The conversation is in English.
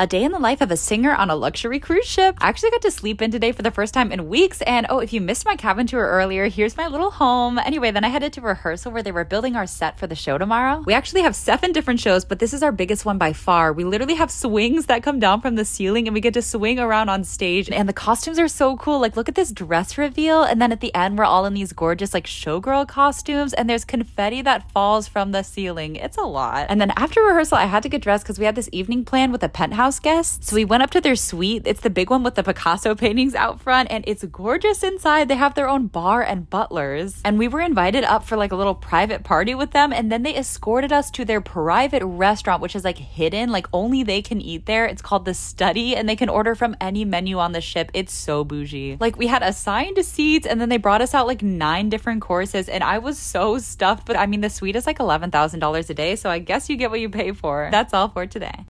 A day in the life of a singer on a luxury cruise ship. I actually got to sleep in today for the first time in weeks. And oh, if you missed my cabin tour earlier, here's my little home. Anyway, then I headed to rehearsal where they were building our set for the show tomorrow. We actually have seven different shows, but this is our biggest one by far. We literally have swings that come down from the ceiling and we get to swing around on stage. And the costumes are so cool. Like, look at this dress reveal. And then at the end, we're all in these gorgeous, like, showgirl costumes. And there's confetti that falls from the ceiling. It's a lot. And then after rehearsal, I had to get dressed because we had this evening plan with a penthouse house guests. So we went up to their suite. It's the big one with the Picasso paintings out front, and it's gorgeous inside. They have their own bar and butlers. And we were invited up for like a little private party with them, and then they escorted us to their private restaurant, which is like hidden, like only they can eat there. It's called The Study, and they can order from any menu on the ship. It's so bougie. Like we had assigned seats, and then they brought us out like nine different courses, and I was so stuffed. But I mean, the suite is like $11,000 a day, so I guess you get what you pay for. That's all for today.